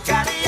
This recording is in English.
buscaré.